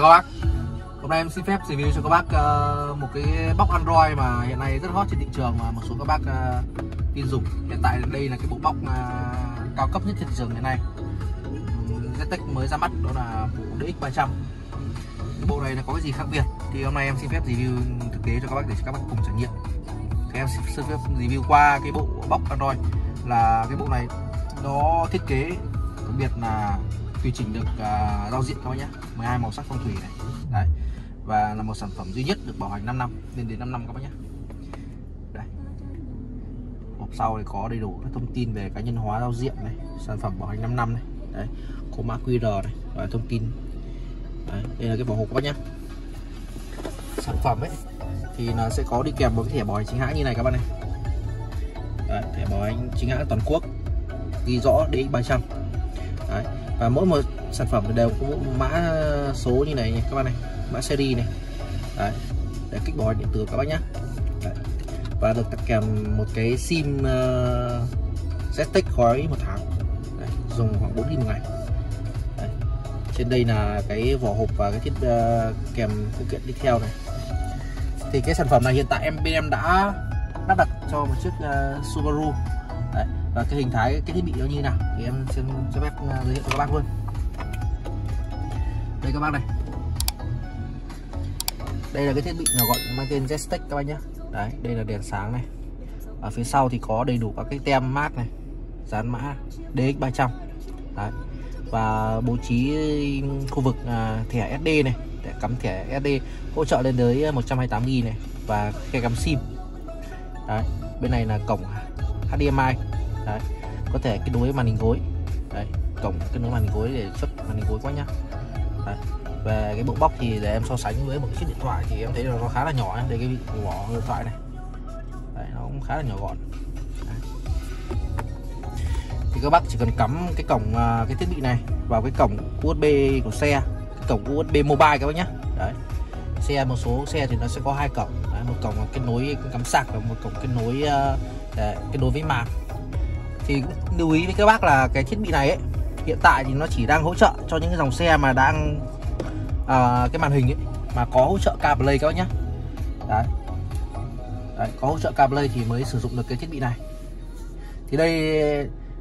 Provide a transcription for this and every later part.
chào các bác. Hôm nay em xin phép review cho các bác uh, một cái box Android mà hiện nay rất hot trên thị trường mà một số các bác uh, tin dùng. Hiện tại đây là cái bộ box uh, ờ, cao cấp nhất trên thị trường hiện nay. ZTEC mới ra mắt đó là bộ DX300 cái Bộ này là có cái gì khác biệt? Thì hôm nay em xin phép review thực tế cho các bác để cho các bác cùng trải nghiệm. Thì em xin phép review qua cái bộ box Android là cái bộ này nó thiết kế đặc biệt là tùy chỉnh được uh, giao diện các bác nhé 12 màu sắc phong thủy này. Đấy. Và là một sản phẩm duy nhất được bảo hành 5 năm lên đến 5 năm các bác nhé đây hộp sau thì có đầy đủ các thông tin về cá nhân hóa giao diện này sản phẩm bảo hành 5 năm này. Đấy. Có mã QR này và thông tin. Đấy, đây là cái vỏ hộp các bác nhé sản phẩm ấy thì nó sẽ có đi kèm một cái thẻ bảo hành chính hãng như này các bạn này. Đấy, thẻ bảo hành chính hãng toàn quốc. Ghi rõ DX300 đấy. Và mỗi một sản phẩm đều có một mã số như này nha các bạn này mã seri này. Đấy. Để kích bỏ điện tử các bác nhé đấy. và được tặng kèm một cái sim ờ, uh, ZTEC gói một tháng. Đấy. dùng khoảng 4 nghìn một ngày. Đấy. trên đây là cái vỏ hộp và cái thiết uh, kèm phụ kiện đi theo này. Thì cái sản phẩm này hiện tại em bên em đã lắp đặt cho một chiếc uh, Subaru và cái hình thái cái thiết bị nó như nào? Thì em xin cho phép à, giới thiệu cho các bác luôn. Đây các bác này. Đây là cái thiết bị nó gọi mang tên Zestec các bác nhé đấy đây là đèn sáng này. Ở phía sau thì có đầy đủ các cái tem mát này dán mã DX300 đấy. Và bố trí khu vực à, thẻ SD này để cắm thẻ SD hỗ trợ lên tới 128 g này và khe cắm sim. Đấy bên này là cổng HDMI đấy có thể kết nối màn hình gối. Đấy cổng kết nối màn hình gối để xuất màn hình gối quá nhá. Đấy. về cái bộ bóc thì để em so sánh với một cái chiếc điện thoại thì em thấy là nó khá là nhỏ đây cái vỏ điện thoại này. Đấy, nó cũng khá là nhỏ gọn. Đấy. thì các bác chỉ cần cắm cái cổng à, cái thiết bị này vào cái cổng USB của xe cái cổng USB mobile các bác nhé đấy xe một số xe thì nó sẽ có hai cổng. Đấy, một cổng kết nối cắm sạc và một cổng kết nối uh, kết nối với mạng thì lưu ý với các bác là cái thiết bị này ấy hiện tại thì nó chỉ đang hỗ trợ cho những cái dòng xe mà đang à, cái màn hình ấy mà có hỗ trợ CarPlay các bác nhé đấy. đấy có hỗ trợ CarPlay thì mới sử dụng được cái thiết bị này. Thì đây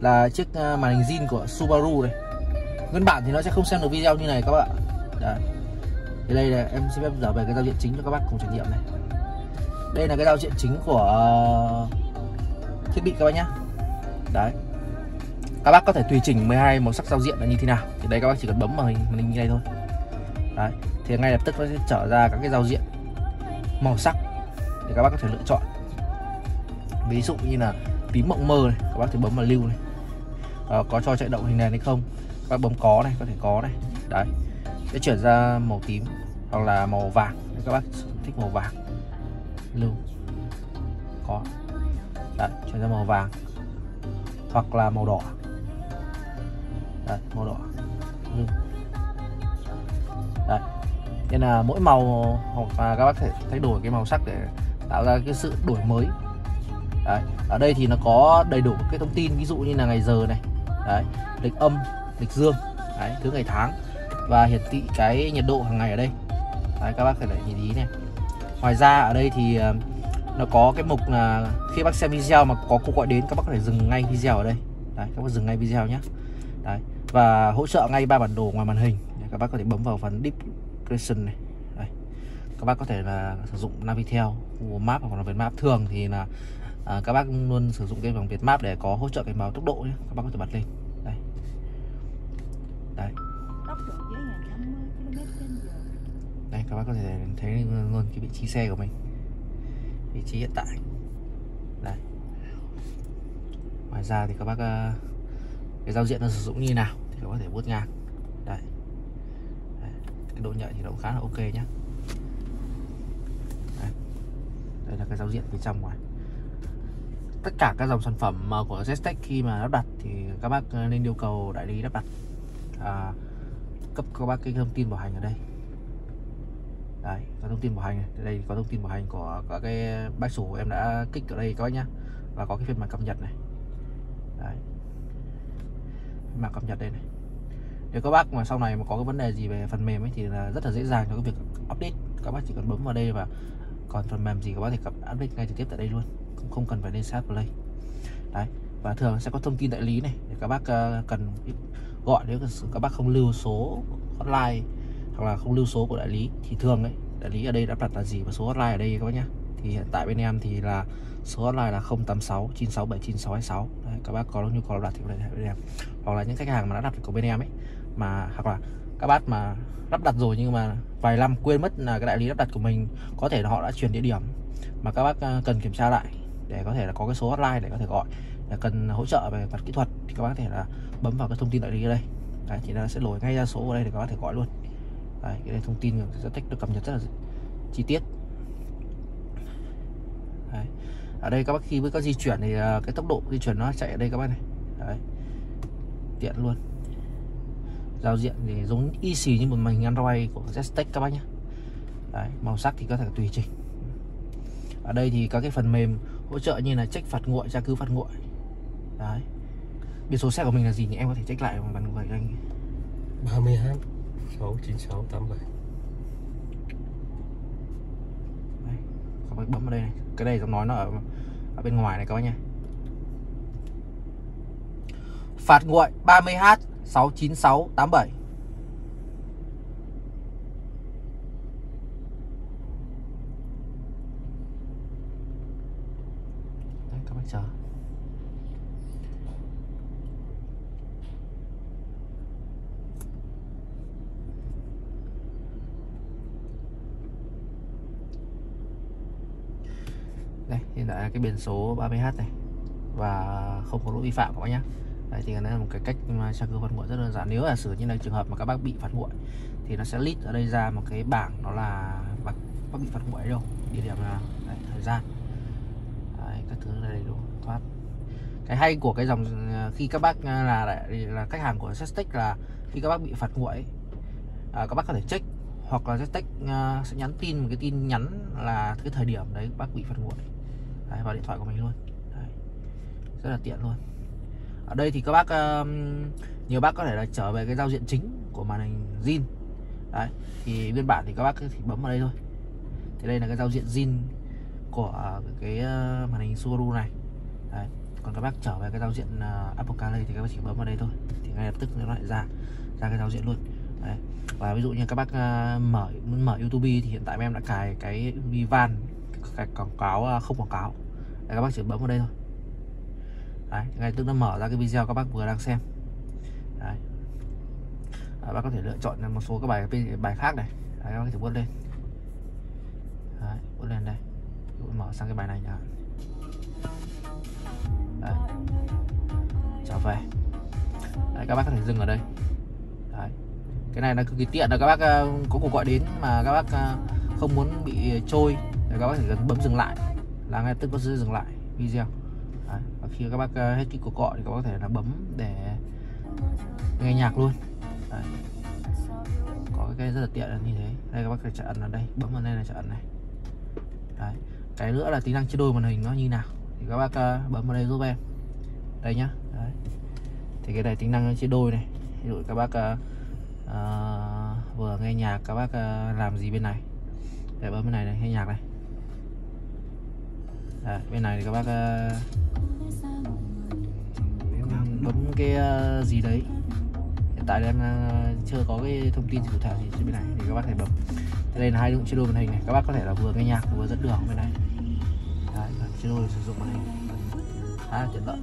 là chiếc à, màn hình zin của Subaru này nguyên bản thì nó sẽ không xem được video như này các bạn đấy. thì đây là em xin phép trở về cái giao diện chính cho các bác cùng trải nghiệm này. Đây là cái giao diện chính của à, thiết bị các bác nhé đấy. Các bác có thể tùy chỉnh 12 màu sắc giao diện là như thế nào. Thì đây các bác chỉ cần bấm vào hình hình như này thôi. Đấy. Thì ngay lập tức nó sẽ trở ra các cái giao diện màu sắc để các bác có thể lựa chọn. Ví dụ như là tím mộng mơ này các bác thì bấm vào lưu này. À, có cho chạy động hình nền hay không? Các bác bấm có này có thể có này. Đấy. Sẽ chuyển ra màu tím hoặc là màu vàng. Nếu các bác thích màu vàng. Lưu. Có. Đấy chuyển ra màu vàng hoặc là màu đỏ. Đây, màu đỏ. Ừ. đây nên là mỗi màu hoặc là các bác thể thay đổi cái màu sắc để tạo ra cái sự đổi mới. Đấy. ở đây thì nó có đầy đủ cái thông tin ví dụ như là ngày giờ này. Đấy. Lịch âm lịch dương. Đấy thứ ngày tháng. Và hiển thị cái nhiệt độ hàng ngày ở đây. Đấy, các bác phải để nhìn ý này. Ngoài ra ở đây thì ờ, nó có cái mục là khi bác xem video mà có cuộc gọi đến các bác có thể dừng ngay video ở đây. Đấy các bác dừng ngay video nhé đấy và hỗ trợ ngay ba bản đồ ngoài màn hình. Các bác có thể bấm vào phần description này. Đây. các bác có thể là sử dụng Navitel Google Maps hoặc là Việt Map. Thường thì là à, các bác luôn sử dụng cái bằng Việt Map để có hỗ trợ cảnh báo tốc độ nhé các bác có thể bật lên. Đây đấy. Đây các bác có thể thấy luôn cái vị trí xe của mình vị trí hiện tại. Đây. Ngoài ra thì các bác ờ, cái giao diện nó sử dụng như nào thì các bác có thể vuốt ngang. Đây. đây cái độ nhạy thì nó cũng khá là ok nhé đây. đây là cái giao diện phía trong ngoài. Tất cả các dòng sản phẩm ờ, của Ztech khi mà lắp đặt thì các bác ờ, nên yêu cầu đại lý lắp đặt. À, cấp các bác cái thông tin bảo hành ở đây đấy có thông tin bảo hành này. Đây có thông tin bảo hành của các cái bách sổ em đã kích ở đây các bác nhá. Và có cái phiên bản cập nhật này. Đấy. Mà cập nhật đây này. Nếu các bác mà sau này mà có cái vấn đề gì về phần mềm ấy thì là rất là dễ dàng cho cái việc update. Các bác chỉ cần bấm vào đây và còn phần mềm gì các bác thì update ngay trực tiếp tại đây luôn. Không, không cần phải lên sát play. Đấy và thường sẽ có thông tin đại lý này để các bác ờ, cần gọi. Nếu các bác không lưu số hotline hoặc là không lưu số của đại lý thì thường đấy đại lý ở đây đã đặt là gì và số hotline ở đây các bác nhá. Thì hiện tại bên em thì là số hotline là 086 967 9626 đấy, các bác có nhu cầu đặt thì có thể bên em. Hoặc là những khách hàng mà đã đặt của bên em ấy mà hoặc là các bác mà lắp đặt rồi nhưng mà vài năm quên mất là cái đại lý lắp đặt của mình có thể là họ đã chuyển địa điểm mà các bác à, cần kiểm tra lại để có thể là có cái số hotline để có thể gọi để cần hỗ trợ về mặt kỹ thuật thì các bác có thể là bấm vào cái thông tin đại lý ở đây. Đấy, thì nó sẽ lồi ngay ra số ở đây để các bác có thể gọi luôn đấy, cái này thông tin sẽ tích được cập nhật rất là chi tiết. Đấy. ở đây các bác khi với các di chuyển thì à, cái tốc độ di chuyển nó chạy ở đây các bác này. Đấy. tiện luôn. Giao diện thì giống y xì như một màn hình Android của Zestech các bác nhé Đấy, màu sắc thì có thể tùy chỉnh. Ở đây thì các cái phần mềm hỗ trợ như là check phạt nguội tra cứu phạt nguội. Đấy. Biển số xe của mình là gì nhỉ em có thể check lại bằng vậy anh 32 696 87 đấy các bác bấm vào đây này. Cái này giọng nói nó ở, ở bên ngoài này các bác nha phạt nguội 30H 69687 Đấy, các bác chờ đây hiện tại là cái biển số 30H này. Và không có lỗi vi phạm các bác nhé Đấy, thì đây là một cái cách mà tra cứu phạt nguội rất đơn giản. Nếu là xử như là trường hợp mà các bác bị phạt nguội thì nó sẽ list ở đây ra một cái bảng đó là bác, bác bị phạt nguội đâu. Địa điểm là đấy, thời gian. Đấy, các thứ này đầy đủ. Thoát. Cái hay của cái dòng ờ, khi các bác ờ, là là khách hàng của Ztech là khi các bác bị phạt nguội à, các bác có thể check hoặc là Ztech uh, sẽ nhắn tin một cái tin nhắn là cái thời điểm đấy bác bị phạt nguội đấy, vào điện thoại của mình luôn. Đấy. rất là tiện luôn. Ở đây thì các bác um, nhiều bác có thể là trở về cái giao diện chính của màn hình zin. Đấy thì biên bản thì các bác thì bấm vào đây thôi. Thì đây là cái giao diện zin của uh, cái uh, màn hình Subaru này. Đấy. Còn các bác trở về cái giao diện uh, Apple CarPlay thì các bác chỉ bấm vào đây thôi. Thì ngay lập tức nó lại ra ra cái giao diện luôn. Đấy. Và ví dụ như các bác uh, mở mở YouTube thì hiện tại em đã cài cái Vivan cái quảng cáo à, không quảng cáo. Đấy, các bác chỉ bấm vào đây thôi. Đấy, ngay tức nó mở ra cái video các bác vừa đang xem. Đấy. Đấy, bác có thể lựa chọn một số các bài bài khác này. Đấy, các bác có thể bút lên. Đấy, bút lên đây. Mở sang cái bài này nhá. Đấy. trở về. Đấy, các bác có thể dừng ở đây. Đấy. cái này là cực kỳ tiện là các bác à, có cuộc gọi đến mà các bác không muốn bị trôi thì các bác chỉ cần bấm dừng lại là ngay tức có sẽ dừng lại video. Đấy. và khi các bác uh, hết cái cuộc gọi thì các bác có thể là bấm để nghe nhạc luôn. Đấy. có cái rất là tiện là như thế. Đây các bác phải chọn ở đây bấm vào đây là chọn này. Đấy. cái nữa là tính năng chia đôi màn hình nó như nào. Thì các bác uh, bấm vào đây giúp em. Đây nhá. Đấy. thì cái này tính năng chia đôi này. Ví dụ các bác uh, uh vừa nghe nhạc các bác uh, làm gì bên này. Để bấm bên này này nghe nhạc này. Đấy, bên này thì các bác uh, bấm cái uh, gì đấy. Hiện tại em uh, chưa có cái thông tin cụ thể gì trên bên này thì các bác thể bấm. Đây là hai dụng chế độ màn hình này các bác có thể là vừa nghe nhạc vừa dẫn đường bên này. Đấy, chế độ sử dụng màn hình. Là tiện lợi.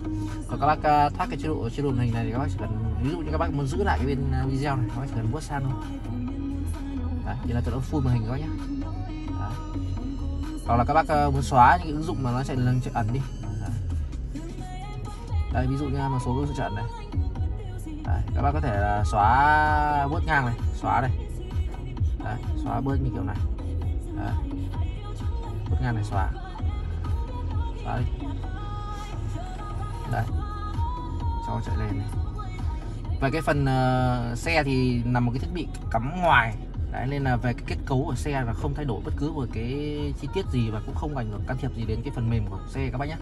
Còn các bác thoát cái chế độ chế độ màn hình này thì các bác chỉ cần ví dụ như các bác muốn giữ lại cái bên video này các bác chỉ cần vuốt sang thôi. Đấy, thì là tự động full màn hình các bác nhé. Đấy hoặc là các bác ờ, muốn xóa những ứng dụng mà nó chạy lần chạy ẩn đi. Đây ví dụ như một số ứng dụng chạy ẩn này. Đấy, các bác có thể là xóa bớt ngang này xóa đây. Đấy, xóa bớt như kiểu này. Đấy. bớt ngang này xóa. Xóa đi. Đây cho chạy lên này. Và cái phần uh, xe thì nằm một cái thiết bị cắm ngoài. Đấy, nên là về cái kết cấu của xe là không thay đổi bất cứ một cái chi tiết gì và cũng không ảnh hưởng can thiệp gì đến cái phần mềm của xe các bác nhé.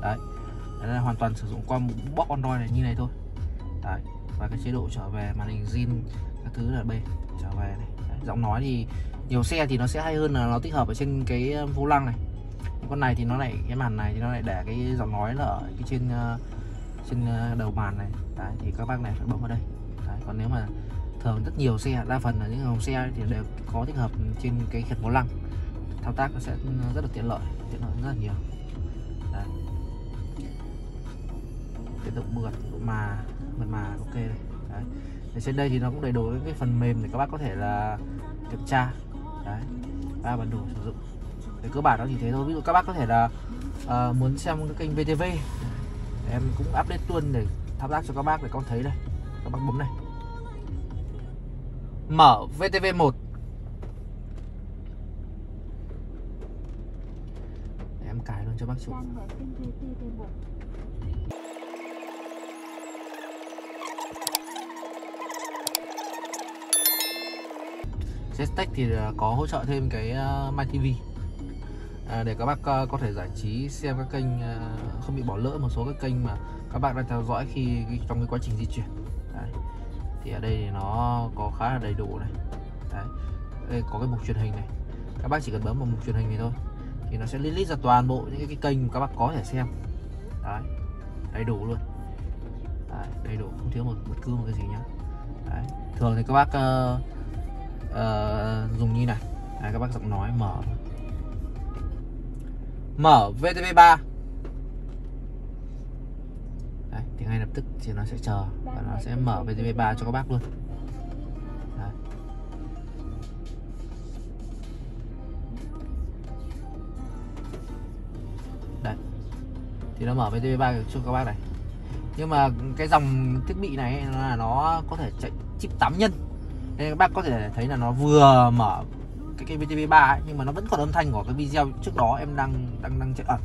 Đấy, đấy là hoàn toàn sử dụng qua một box Android này như này thôi. Đấy và cái chế độ trở về màn hình zin các thứ là B trở về này. Đấy, giọng nói thì nhiều xe thì nó sẽ hay hơn là nó tích hợp ở trên cái ờ, vô lăng này. Con này thì nó lại cái màn này thì nó lại để cái giọng nói là ở cái trên ờ, trên ờ, đầu màn này. Đấy, thì các bác này phải bấm vào đây. Đấy, còn nếu mà thường rất nhiều xe đa phần là những dòng xe thì đều có tích hợp trên cái khiển vô lăng. Thao tác nó sẽ rất là tiện lợi tiện lợi rất là nhiều. Đấy. tiếp tục mượt mà mượt mà ok đây. Đấy. Ở trên đây thì nó cũng đầy đủ cái phần mềm để các bác có thể là kiểm tra. Đấy. Ba bản đồ sử dụng. Để cơ bản nó chỉ thế thôi. Ví dụ các bác có thể là uh, muốn xem cái kênh VTV em cũng update luôn để thao tác cho các bác để con thấy đây. Các bác bấm này mở VTV1 để em cài luôn cho bác chủ. Đang mở kênh VTV1 Ztech thì ờ, có hỗ trợ thêm cái uh, MyTV à, để các bác có thể giải trí xem các kênh không bị bỏ lỡ một số các kênh mà các bạn đang theo dõi khi trong cái quá trình di chuyển. Đấy thì ở đây thì nó có khá là đầy đủ này. Đấy. đây có cái mục truyền hình này. Các bác chỉ cần bấm vào mục truyền hình này thôi. Thì nó sẽ list ra toàn bộ những cái kênh mà các bác có thể xem. Đấy. đầy đủ luôn. Đấy. đầy đủ. Không thiếu một bất cứ một cái gì nhá. Đấy. thường thì các bác uh, uh, dùng như này. Đấy, các bác giọng nói mở mở VTV3 Đấy, thì ngay lập tức thì nó sẽ chờ và nó sẽ mở VTV3 cho các bác luôn Đấy. Đấy. thì nó mở VTV3 cho các bác này nhưng mà cái dòng thiết bị này là nó có thể chạy chip 8 nhân nên các bác có thể thấy là nó vừa mở cái cái VTV3 ấy, nhưng mà nó vẫn còn âm thanh của cái video trước đó em đang đang đang chạy ẩn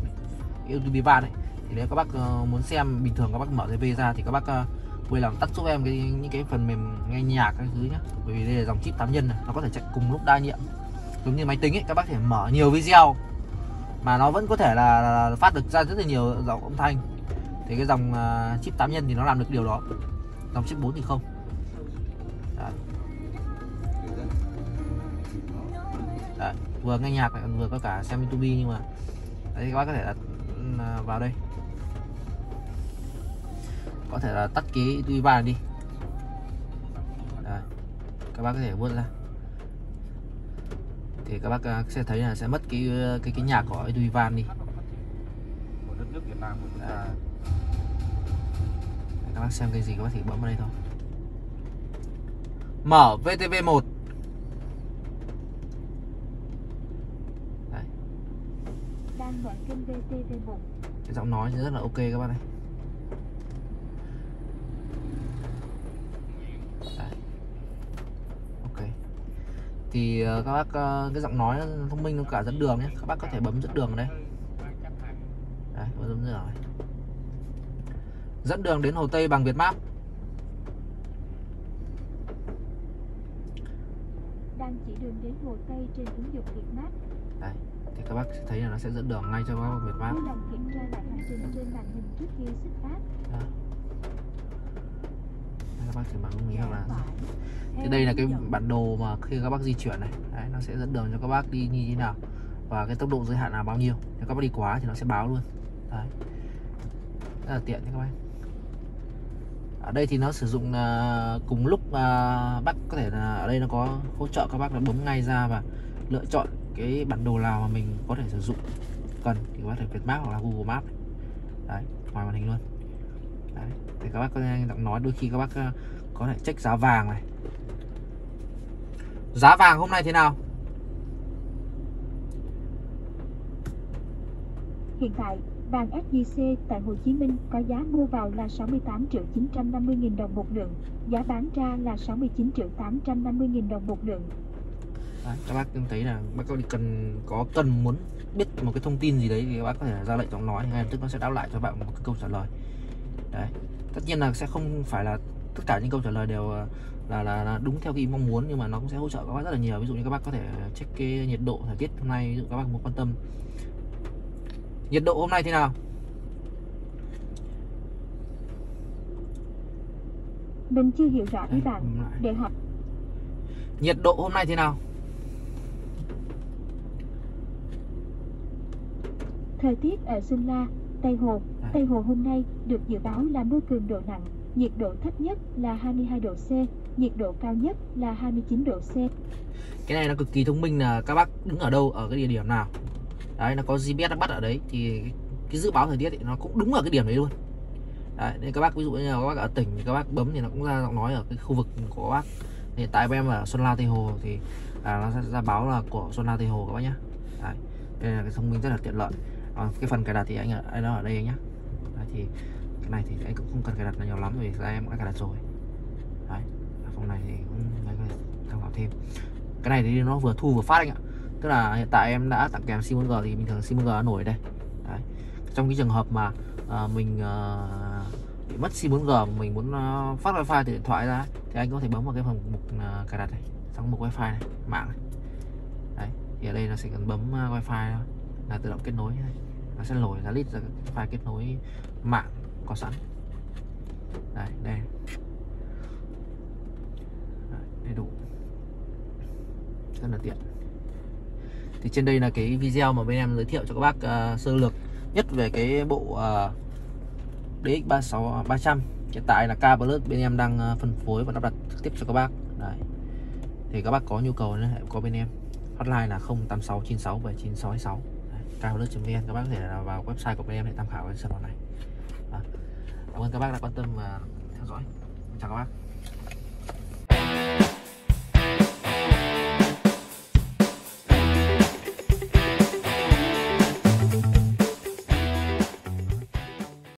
YouTube 3 đấy thì nếu các bác ờ, muốn xem bình thường các bác mở TV ra thì các bác uh, vui lòng tắt giúp em cái những cái phần mềm nghe nhạc cái thứ nhá. Bởi vì đây là dòng chip 8 nhân này nó có thể chạy cùng lúc đa nhiệm. Giống như máy tính ấy các bác thể mở nhiều video mà nó vẫn có thể là, là phát được ra rất là nhiều dòng âm thanh. Thì cái dòng uh, chip 8 nhân thì nó làm được điều đó. Dòng chip 4 thì không. Đấy. Đấy, vừa nghe nhạc lại còn vừa có cả xem YouTube nhưng mà đấy các bác có thể là ừ, vào đây có thể là tắt cái YouTube van đi. Đấy. các bác có thể vuốt ra. Thì các bác à, sẽ thấy là sẽ mất cái cái cái nhạc của YouTube van đi. Của đất nước Việt Nam của chúng ta Đấy. các bác xem cái gì các bác thì bấm vào đây thôi. Mở VTV1 Đấy, đang kênh VTV1 cái giọng nói rất là ok các bác này Đấy. ok thì ờ, các bác ờ, cái giọng nói nó thông minh nó cả dẫn đường nhé. Các bác có thể bấm dẫn đường ở đây. Đấy, bấm dẫn đường này dẫn đường đến Hồ Tây bằng Việt Map. Đang chỉ đường đến Hồ Tây trên ứng dụng Vietmap Đấy, thì các bác sẽ thấy là nó sẽ dẫn đường ngay cho các bác Việt Map. Kiểm tra lại hành trình trên màn hình trước khi xuất phát các bác chỉ bấm ý hoặc là thì đây là cái bản đồ mà khi các bác di chuyển này. Đấy, nó sẽ dẫn đường cho các bác đi như thế nào. Và cái tốc độ giới hạn là bao nhiêu. Nếu các bác đi quá thì nó sẽ báo luôn. Đấy. Rất là tiện nha các bác. Ở đây thì nó sử dụng à, cùng lúc à, bác có thể là ở đây nó có hỗ trợ các bác là bấm ngay ra và lựa chọn cái bản đồ nào mà mình có thể sử dụng cần. Thì các bác thể Việt Map hoặc là Google Maps. Đấy ngoài màn hình luôn đấy thì các bác có giọng nói đôi khi các bác à, có thể check giá vàng này. Giá vàng hôm nay thế nào? Hiện tại, vàng SJC tại Hồ Chí Minh có giá mua vào là 68 triệu 950 nghìn đồng một lượng, giá bán ra là 69 triệu 850 nghìn đồng một lượng. đấy, các bác thấy là bác có cần có cần muốn biết một cái thông tin gì đấy thì các bác có thể ra lệnh giọng nói ngay lập tức nó sẽ đáp lại cho bạn một cái câu trả lời đấy. Tất nhiên là sẽ không phải là tất cả những câu trả lời đều ờ, là, là, là đúng theo cái ý mong muốn nhưng mà nó cũng sẽ hỗ trợ các bác rất là nhiều. Ví dụ như các bác có thể check cái nhiệt độ thời tiết hôm nay ví dụ các bác muốn quan tâm. Nhiệt độ hôm nay thế nào? Mình chưa hiểu rõ Đây, bạn. Để hỏi. Nhiệt độ hôm nay thế nào? Thời tiết ở Xuân La, Tây Hồ. Đây. Tây Hồ hôm nay được dự báo là mưa cường độ nặng. Nhiệt độ thấp nhất là 22 độ C, nhiệt độ cao nhất là 29 độ C. cái này nó cực kỳ thông minh là các bác đứng ở đâu ở cái địa điểm nào đấy nó có GPS nó bắt ở đấy thì cái, dự báo thời tiết thì nó cũng đúng ở cái điểm đấy luôn đấy nên các bác ví dụ như là các bác ở tỉnh thì các bác bấm thì nó cũng ra giọng nói ở cái khu vực của các bác hiện tại em ở Xuân La Tây Hồ thì à, nó sẽ ra báo là của Xuân La Tây Hồ các bác nhá đấy đây là cái thông minh rất là tiện lợi à, cái phần cài đặt thì anh ở anh ở đây anh nhá. Đấy, thì cái này thì anh cũng không cần cài đặt là nhiều lắm vì ra em đã cài đặt rồi. Đấy phòng này thì cũng mấy cái tham khảo thêm. Cái này thì nó vừa thu vừa phát anh ạ. Tức là hiện tại em đã tặng kèm sim 4G thì bình thường sim 4G nó nổi đây. Đấy. trong cái trường hợp mà à, mình à, bị mất sim 4G mà mình muốn à, phát wifi từ điện thoại ra thì anh có thể bấm vào cái phần mục à, cài đặt này trong mục wifi này mạng này. Đấy thì ở đây nó sẽ cần bấm uh, wifi thôi là tự động kết nối này. nó sẽ lồi ra list ra file kết nối mạng có sẵn. Đây đây. Đầy đủ. Rất là tiện. Thì trên đây là cái video mà bên em giới thiệu cho các bác uh, sơ lược nhất về cái bộ uh, DX36 300 hiện tại là K Plus bên em đang uh, phân phối và lắp đặt trực tiếp cho các bác. Đấy. Thì các bác có nhu cầu liên hệ có bên em. Hotline là 0869679626 kplus.vn các bác có thể là vào website của bên em để tham khảo cái sản phẩm này. À, cảm ơn các bác đã quan tâm và theo dõi. Chào các bác.